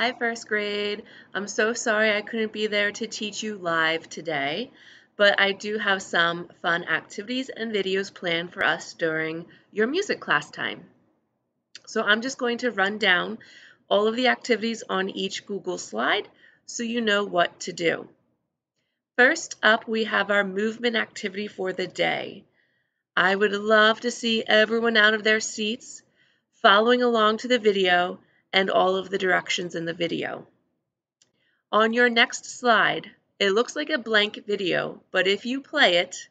Hi, first grade. I'm so sorry I couldn't be there to teach you live today, but I do have some fun activities and videos planned for us during your music class time. So I'm just going to run down all of the activities on each Google slide so you know what to do. First up, we have our movement activity for the day. I would love to see everyone out of their seats following along to the video and all of the directions in the video. On your next slide, it looks like a blank video, but if you play it,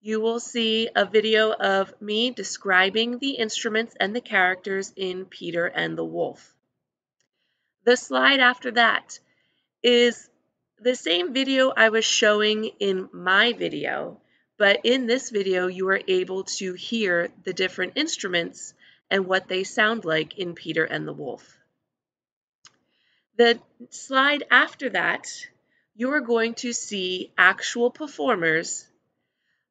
you will see a video of me describing the instruments and the characters in Peter and the Wolf. The slide after that is the same video I was showing in my video, but in this video you are able to hear the different instruments and what they sound like in Peter and the Wolf. The slide after that, you are going to see actual performers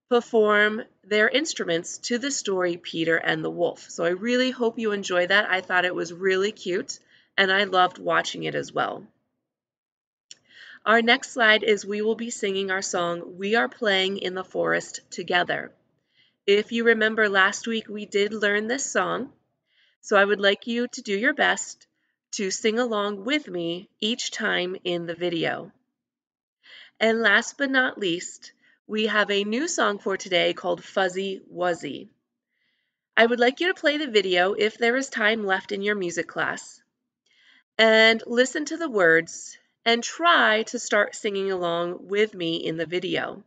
perform their instruments to the story Peter and the Wolf. So I really hope you enjoy that. I thought it was really cute and I loved watching it as well. Our next slide is we will be singing our song, We Are Playing in the Forest Together. If you remember last week, we did learn this song, so I would like you to do your best to sing along with me each time in the video. And last but not least, we have a new song for today called Fuzzy Wuzzy. I would like you to play the video if there is time left in your music class and listen to the words and try to start singing along with me in the video.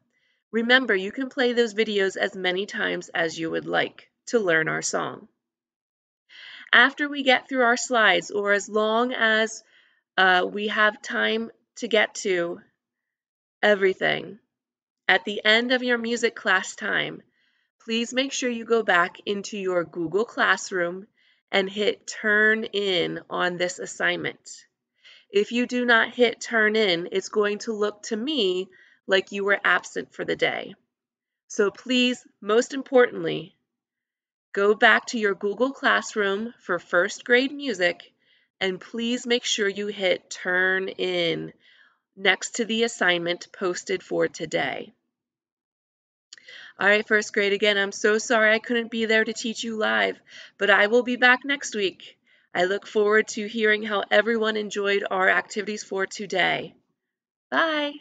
Remember, you can play those videos as many times as you would like to learn our song. After we get through our slides, or as long as uh, we have time to get to everything, at the end of your music class time, please make sure you go back into your Google Classroom and hit turn in on this assignment. If you do not hit turn in, it's going to look to me like you were absent for the day. So please, most importantly, go back to your Google Classroom for first grade music and please make sure you hit turn in next to the assignment posted for today. All right, first grade, again, I'm so sorry I couldn't be there to teach you live, but I will be back next week. I look forward to hearing how everyone enjoyed our activities for today. Bye.